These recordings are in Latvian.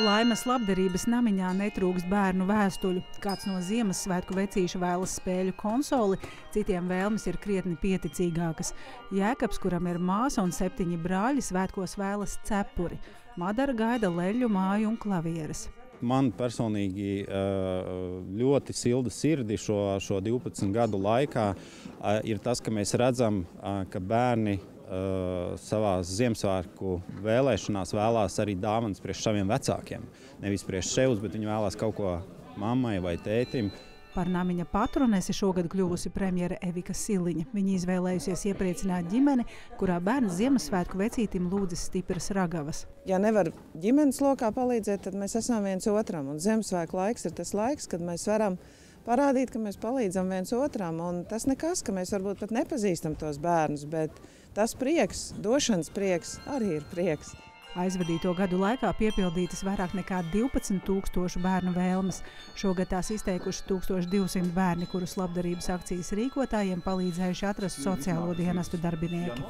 Laimas labdarības namiņā netrūkst bērnu vēstuļu. Kāds no Ziemassvētku vecīša vēlas spēļu konsoli, citiem vēlmes ir krietni pieticīgākas. Jēkabs, kuram ir māsa un septiņi brāļi, svētkos vēlas cepuri. Madara gaida leļu māju un klavieres. Man personīgi ļoti silda sirdi šo, šo 12 gadu laikā ir tas, ka mēs redzam, ka bērni savā Ziemassvētku vēlēšanās vēlās arī dāvanas priekš saviem vecākiem. Nevis priekš sevis, bet viņi vēlās kaut ko mammai vai tētim. Par namiņa patronesi šogad kļuvusi premjera Evika Siliņa. Viņa izvēlējusies iepriecināt ģimeni, kurā bērns Ziemassvētku vecītim lūdzas stipras ragavas. Ja nevar ģimenes lokā palīdzēt, tad mēs esam viens otram. Un Ziemassvētku laiks ir tas laiks, kad mēs varam parādīt, ka mēs palīdzam viens otram. Un tas nekas, ka mēs varbūt pat nepazīstam tos bērnus, bet tas prieks, došanas prieks arī ir prieks. Aizvadīto gadu laikā piepildītas vairāk nekā 12,000 bērnu vēlmes. Šogad tās izteikuši 1200 bērni, kurus labdarības akcijas rīkotājiem palīdzējuši atrast sociālo dienestu darbinieki.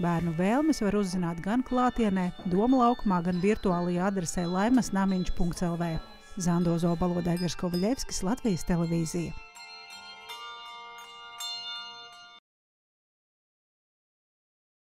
Bērnu vēlmes var uzzināt gan klātienē, Doma laukumā, gan virtuālajā adresē laimasnamiņš.lv. Zandozo Balodēgars Kovaļevskis, Latvijas televīzija.